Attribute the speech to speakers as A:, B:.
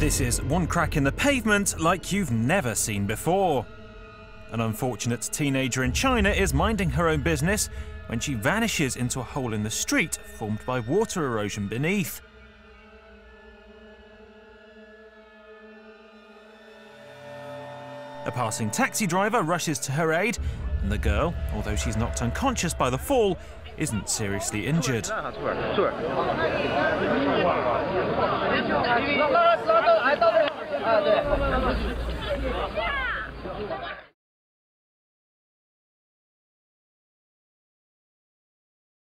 A: This is one crack in the pavement like you've never seen before. An unfortunate teenager in China is minding her own business when she vanishes into a hole in the street formed by water erosion beneath. A passing taxi driver rushes to her aid, and the girl, although she's knocked unconscious by the fall, isn't seriously injured.
B: 啊，对。